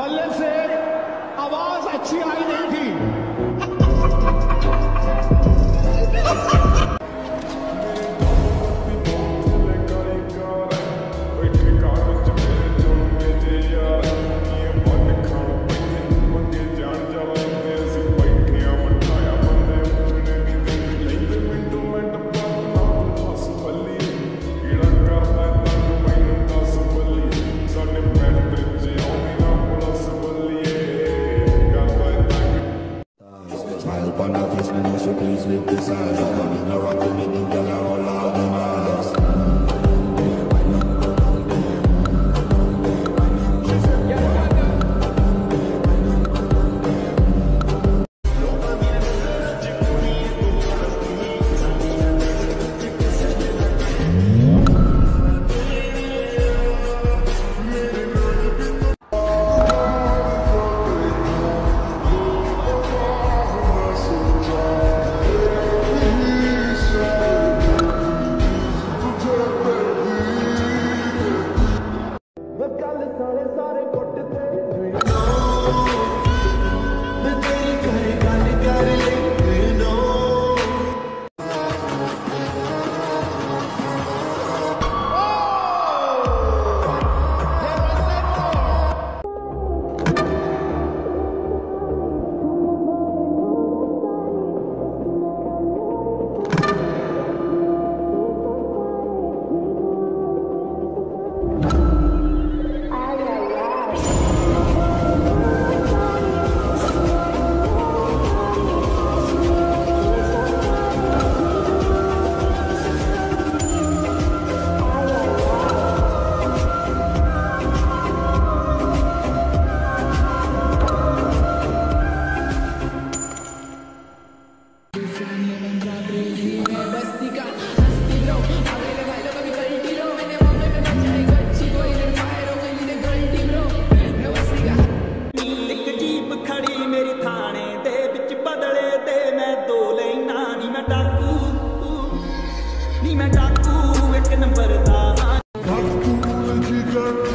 बल्ले से आवाज़ अच्छी आई नहीं थी। inside. I'm in around to me, nigga, roll out. sol, el. ਨੀ ਮੈਂ ਡਾਕੂ ਨੀ ਮੈਂ ਡਾਕੂ ਇੱਕ ਨੰਬਰ ਦਾ ਹਾਂ Abdul Jigar,